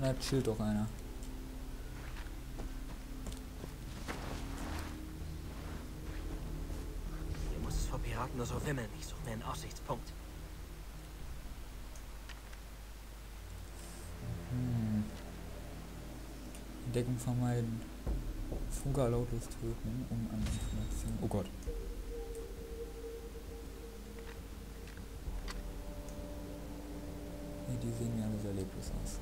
Da chillt doch einer. Hier muss es vor Piraten nur so wimmeln. Ich suche mir einen Aussichtspunkt. Hm. Entdeckung vermeiden. Funker lautlos töten, um an Informationen. Oh Gott. Die sehen ja alle sehr leblos aus.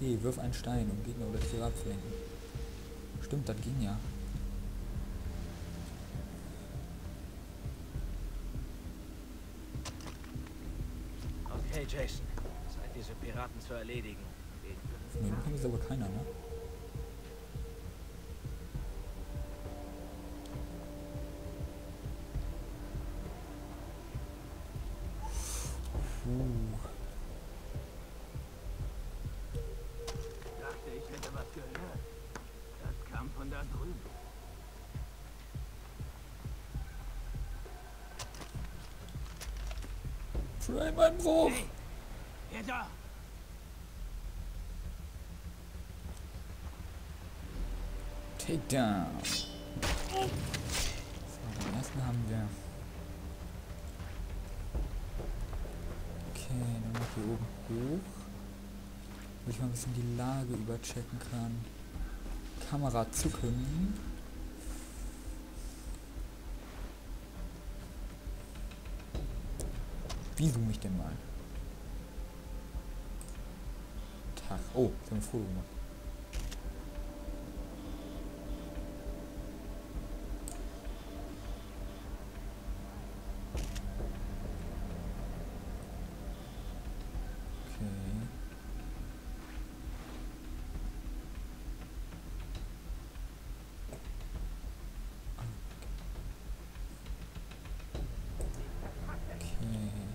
T, wirf einen Stein, um Gegner oder Tiere abzulenken. Stimmt, das ging ja. Okay, Jason. Zeit, diese Piraten zu erledigen. Von hinten kommt jetzt aber keiner, ne? Puh. Frame Einbruch! Hey! Wer da? Take down. So, den ersten haben wir. Okay, dann noch hier oben hoch. Damit ich mal ein bisschen die Lage überchecken kann. Kamera zucken. Wie zoome ich denn mal? Tag. Oh, ich habe ein Foto gemacht. Okay. Okay.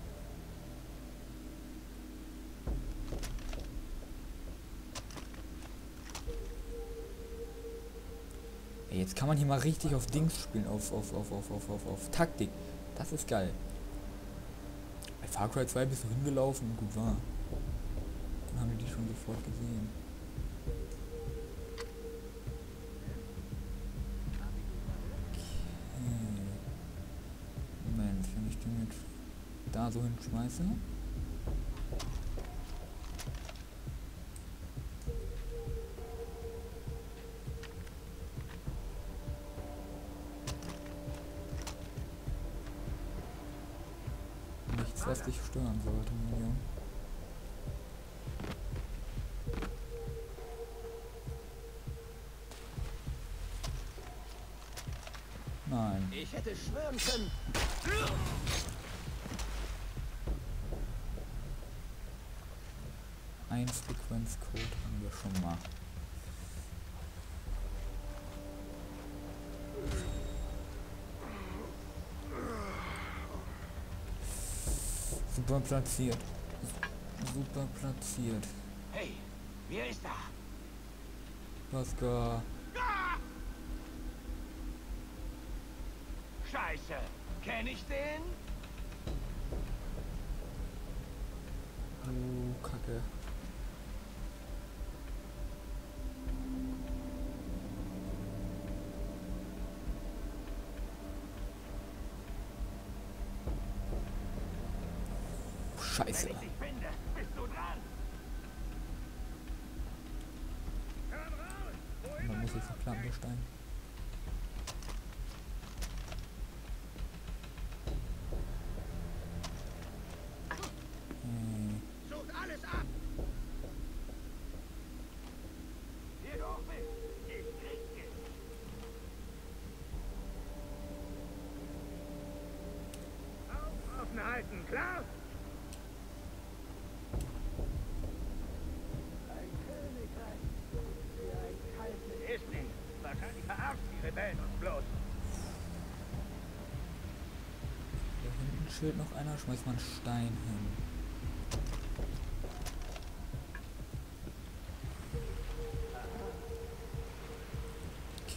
Ey, jetzt kann man hier mal richtig auf Dings spielen, auf, auf, auf, auf, auf, auf, auf Taktik. Das ist geil. Bei Far Cry 2 bist du hingelaufen und gut war. Dann haben die die schon sofort gesehen. Okay. Moment, wenn ich den jetzt da so hinschmeiße. Nichts, was dich stören sollte, Minion. Nein. Ich hätte schwören können. Ein Frequenzcode haben wir schon mal. Super platziert. Super platziert. Hey, wer ist da? Pascal. Scheiße. Kenn ich den? Oh, Kacke. Scheiße. Man muss jetzt noch. Hm. Sucht alles ab. Hier du auch bist. Ich krieg dich. Auf, offen halten, klar? Ein Königreich. Für ein kaltes. Ist nicht. Wahrscheinlich verarschen die Rebellen uns bloß. Chillt noch einer, schmeißt einen Stein hin. Okay.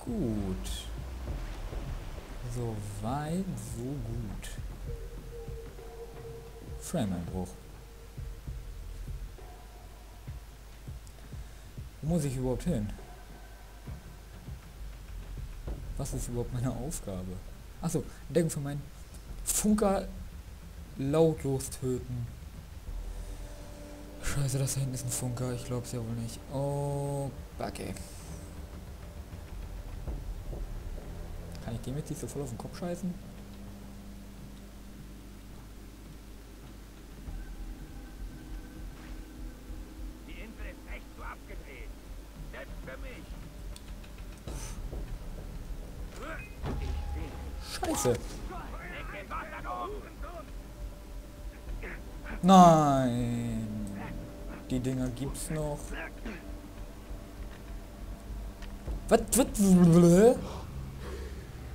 Gut. So weit, so gut. Frame-Einbruch. Wo muss ich überhaupt hin? Was ist überhaupt meine Aufgabe? Achso, Entdeckung für meinen Funker lautlos töten. Scheiße, das da hinten ist ein Funker. Ich glaub's ja wohl nicht. Oh, Backe. Kann ich dem jetzt nicht so voll auf den Kopf scheißen? Die Insel ist echt zu abgedreht. Selbst für mich. Ich sehe Scheiße. Nein. Die Dinger gibt's noch. Was? Was?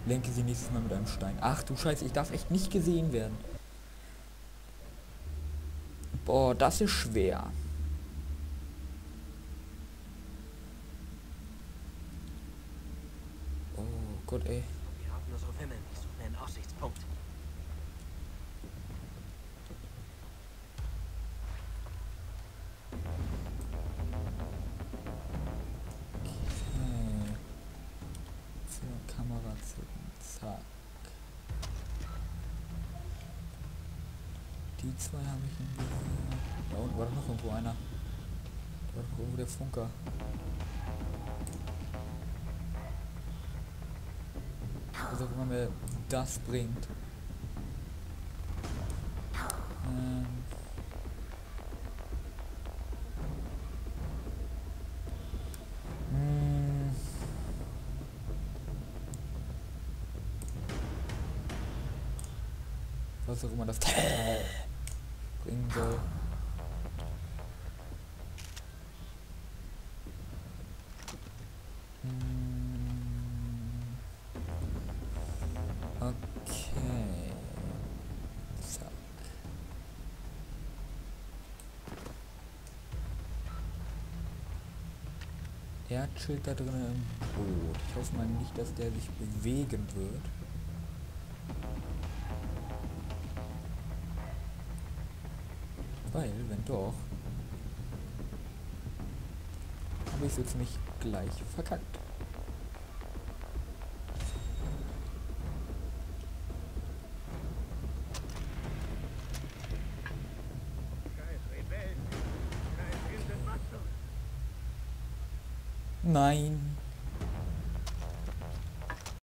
Lenke sie nächstes Mal mit einem Stein. Ach du Scheiße, ich darf echt nicht gesehen werden. Boah, das ist schwer. Oh Gott, ey. Wir haben so Wimmeln. Aussichtspunkt. Die zwei habe ich in dieser. Da unten war doch noch irgendwo einer. Da war doch irgendwo der Funker. Auch immer mir das bringt. Ähm. Mm. Was auch immer das bringen soll. Er chillt da drin im Boot. Ich hoffe mal nicht, dass der sich bewegen wird. Weil, wenn doch, habe ich so ziemlich gleich verkackt. ないん